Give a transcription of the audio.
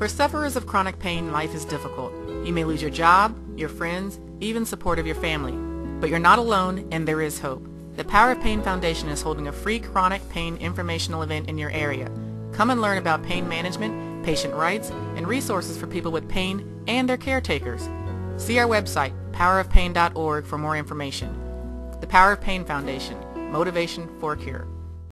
For sufferers of chronic pain, life is difficult. You may lose your job, your friends, even support of your family. But you're not alone and there is hope. The Power of Pain Foundation is holding a free chronic pain informational event in your area. Come and learn about pain management, patient rights, and resources for people with pain and their caretakers. See our website, powerofpain.org for more information. The Power of Pain Foundation, motivation for cure.